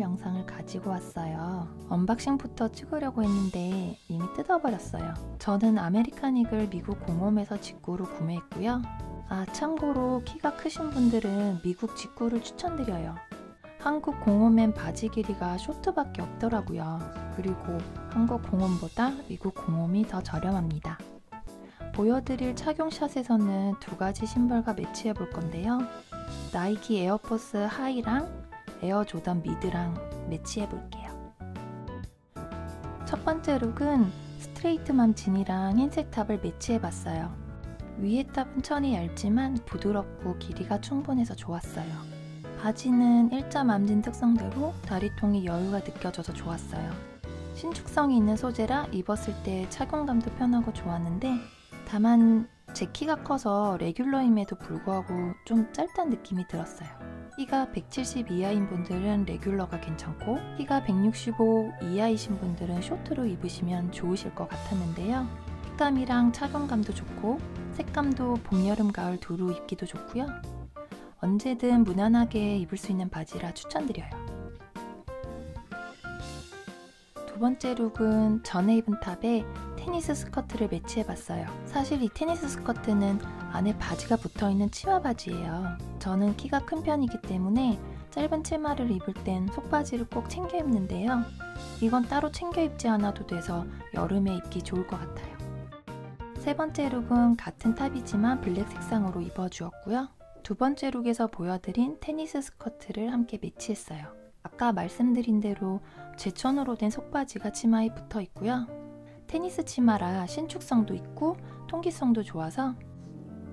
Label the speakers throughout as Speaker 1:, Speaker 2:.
Speaker 1: 영상을 가지고 왔어요. 언박싱부터 찍으려고 했는데 이미 뜯어버렸어요. 저는 아메리칸 이글 미국 공홈에서 직구로 구매했고요. 아, 참고로 키가 크신 분들은 미국 직구를 추천드려요. 한국 공홈엔 바지 길이가 쇼트밖에 없더라고요. 그리고 한국 공홈보다 미국 공홈이 더 저렴합니다. 보여드릴 착용샷에서는 두 가지 신발과 매치해 볼 건데요. 나이키 에어포스 하이랑 에어 조던 미드랑 매치해 볼게요. 첫 번째 룩은 straight mom jean이랑 흰색 탑을 매치해 봤어요. 위에 탑은 천이 얇지만 부드럽고 길이가 충분해서 좋았어요. 바지는 일자 mom jean 특성대로 다리통이 여유가 느껴져서 좋았어요. 신축성이 있는 소재라 입었을 때 착용감도 편하고 좋았는데 다만 제 키가 커서 레귤러임에도 불구하고 좀 짧다는 느낌이 들었어요. 키가 170 이하인 분들은 레귤러가 괜찮고 키가 165 이하이신 분들은 쇼트로 입으시면 좋으실 것 같았는데요. 핏감이랑 착용감도 좋고 색감도 봄, 여름, 가을 두루 입기도 좋고요. 언제든 무난하게 입을 수 있는 바지라 추천드려요. 두 번째 룩은 전에 입은 탑에 테니스 스커트를 매치해봤어요. 사실 이 테니스 스커트는 안에 바지가 붙어있는 치마 바지예요. 저는 키가 큰 편이기 때문에 짧은 치마를 입을 땐 속바지를 꼭 챙겨 입는데요. 이건 따로 챙겨 입지 않아도 돼서 여름에 입기 좋을 것 같아요. 세 번째 룩은 같은 탑이지만 블랙 색상으로 입어주었고요. 두 번째 룩에서 보여드린 테니스 스커트를 함께 매치했어요. 아까 말씀드린 대로 제천으로 된 속바지가 치마에 붙어 있고요. 테니스 치마라 신축성도 있고 통기성도 좋아서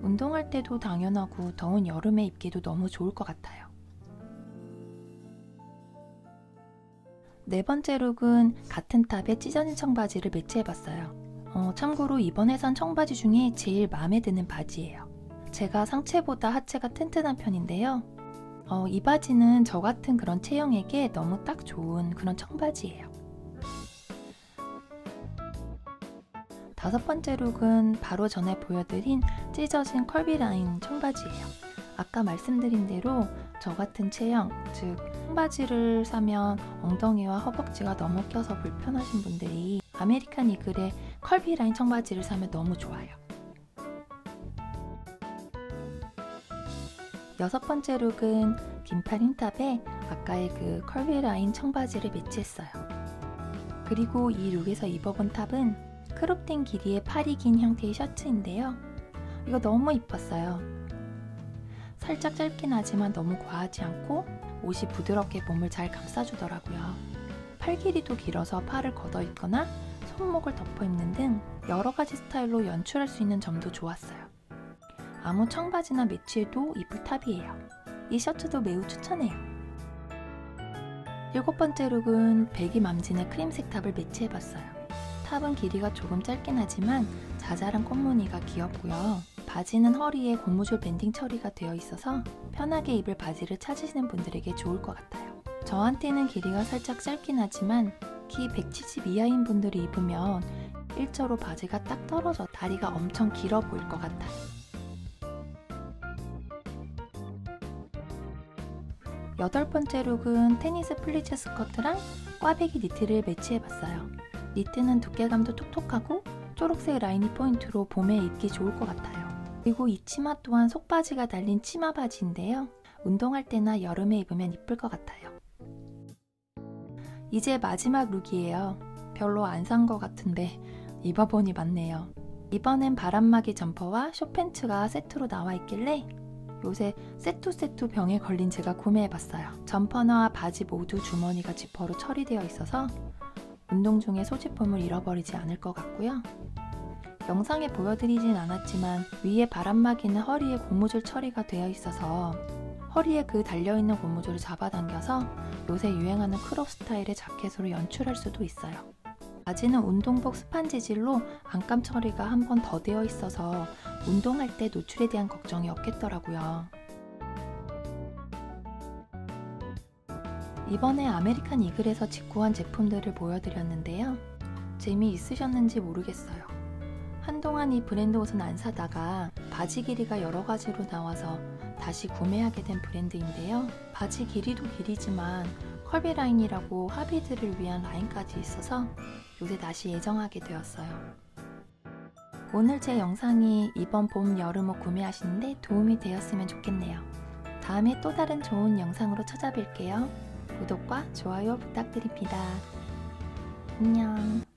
Speaker 1: 운동할 때도 당연하고 더운 여름에 입기도 너무 좋을 것 같아요. 네 번째 룩은 같은 탑에 찢어진 청바지를 매치해봤어요. 어, 참고로 이번에 산 청바지 중에 제일 마음에 드는 바지예요. 제가 상체보다 하체가 튼튼한 편인데요. 어, 이 바지는 저 같은 그런 체형에게 너무 딱 좋은 그런 청바지예요. 다섯 번째 룩은 바로 전에 보여드린 찢어진 curvy 라인 청바지예요. 아까 말씀드린 대로 저 같은 체형, 즉 청바지를 사면 엉덩이와 허벅지가 너무 껴서 불편하신 분들이 아메리칸 이글의 curvy 라인 청바지를 사면 너무 좋아요. 여섯 번째 룩은 긴팔 흰탑에 아까의 그 curvy 라인 청바지를 매치했어요. 그리고 이 룩에서 입어본 탑은 크롭된 길이의 팔이 긴 형태의 셔츠인데요. 이거 너무 이뻤어요. 살짝 짧긴 하지만 너무 과하지 않고 옷이 부드럽게 몸을 잘 감싸주더라고요. 팔 길이도 길어서 팔을 걷어 입거나 손목을 덮어 입는 등 여러 가지 스타일로 연출할 수 있는 점도 좋았어요. 아무 청바지나 매치해도 이쁠 탑이에요. 이 셔츠도 매우 추천해요. 일곱 번째 룩은 baggy mom jean에 크림색 탑을 매치해봤어요. 탑은 길이가 조금 짧긴 하지만 자잘한 꽃무늬가 귀엽고요. 바지는 허리에 고무줄 밴딩 처리가 되어 있어서 편하게 입을 바지를 찾으시는 분들에게 좋을 것 같아요. 저한테는 길이가 살짝 짧긴 하지만 키 170 이하인 분들이 입으면 일자로 바지가 딱 떨어져 다리가 엄청 길어 보일 것 같아요. 여덟 번째 룩은 테니스 플리츠 스커트랑 꽈배기 니트를 매치해봤어요. 니트는 두께감도 톡톡하고 초록색 라인이 포인트로 봄에 입기 좋을 것 같아요. 그리고 이 치마 또한 속바지가 달린 치마 바지인데요. 운동할 때나 여름에 입으면 이쁠 것 같아요. 이제 마지막 룩이에요. 별로 안 산 것 같은데 입어보니 많네요. 이번엔 바람막이 점퍼와 숏팬츠가 세트로 나와 있길래 요새 세트 세트 병에 걸린 제가 구매해봤어요. 점퍼나 바지 모두 주머니가 지퍼로 처리되어 있어서 운동 중에 소지품을 잃어버리지 않을 것 같고요. 영상에 보여드리진 않았지만 위에 바람막이는 허리에 고무줄 처리가 되어 있어서 허리에 그 달려있는 고무줄을 잡아당겨서 요새 유행하는 크롭 스타일의 자켓으로 연출할 수도 있어요. 바지는 운동복 스판 재질로 안감 처리가 한 번 더 되어 있어서 운동할 때 노출에 대한 걱정이 없겠더라고요. 이번에 아메리칸 이글에서 직구한 제품들을 보여드렸는데요. 재미있으셨는지 모르겠어요. 한동안 이 브랜드 옷은 안 사다가 바지 길이가 여러 가지로 나와서 다시 구매하게 된 브랜드인데요. 바지 길이도 길이지만 컬비 라인이라고 하비들을 위한 라인까지 있어서 요새 다시 예정하게 되었어요. 오늘 제 영상이 이번 봄, 여름 옷 구매하시는데 도움이 되었으면 좋겠네요. 다음에 또 다른 좋은 영상으로 찾아뵐게요. 구독과 좋아요 부탁드립니다. 안녕.